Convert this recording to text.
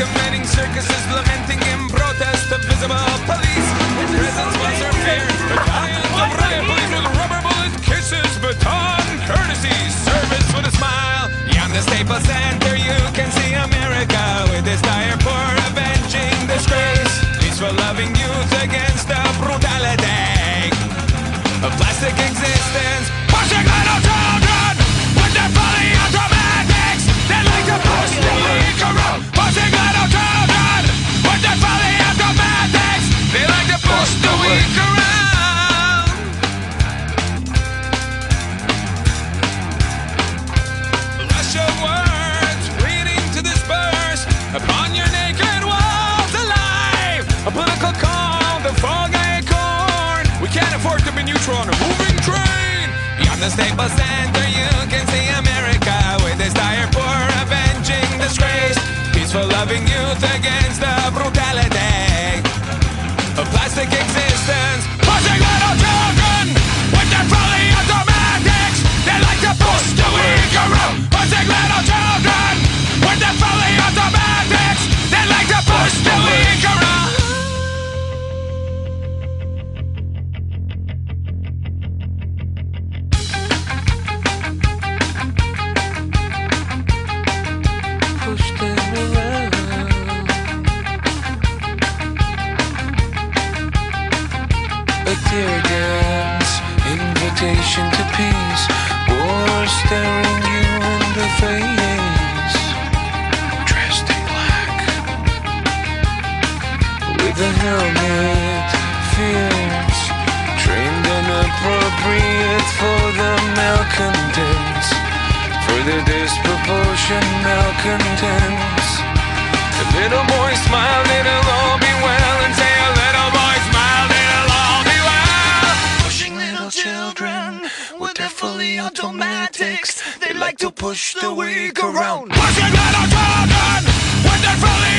committing circuses, lamenting in protest of visible police. His presence was their fear. Battalions of riot police with rubber bullet kisses, baton courtesy, service with a smile. Beyond the Staples Center, you can see America with its dire for avenging disgrace. Peaceful loving youth against the brutality of plastic existence. On a moving train. Beyond the Staples Center, you can see America with its dire for avenging disgrace. Peaceful loving youth against the brutality of plastic existence. Invitation to peace, war staring you in the face. Dressed in black, with a helmet, fierce, trained and appropriate for the malcontents. For the disproportion malcontents. Automatics, they like to push the weak around. Pushing little children with their fully automatics.